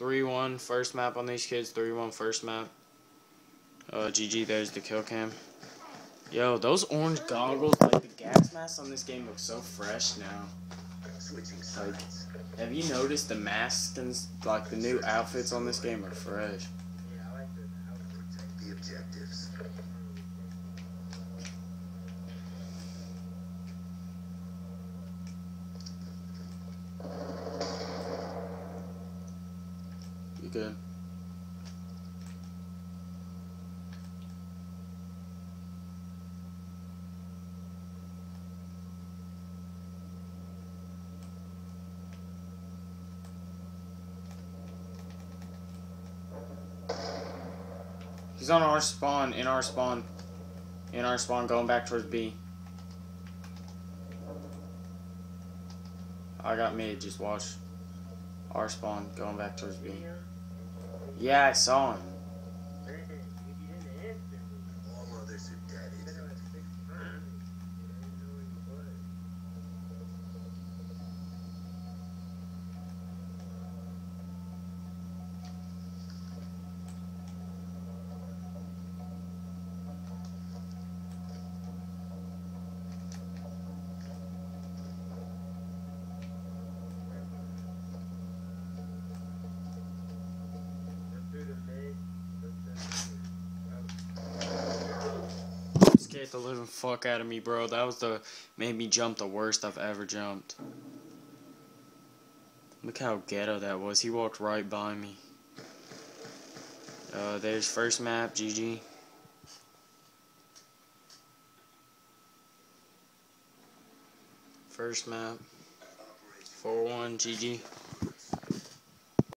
3-1 first map on these kids. 3-1 first map. Uh, GG, there's the kill cam. Yo, those orange goggles, like the gas mask on this game looks so fresh now. Like, have you noticed the masks and like the new outfits on this game are fresh? Good? He's on our spawn, in our spawn. In our spawn, going back towards B. I got mid, just watch. Our spawn, going back towards B. Yeah, I saw him. Scared the living fuck out of me, bro. That was the made me jump the worst I've ever jumped. Look how ghetto that was. He walked right by me. Uh, there's first map, GG. First map, 4-1, GG.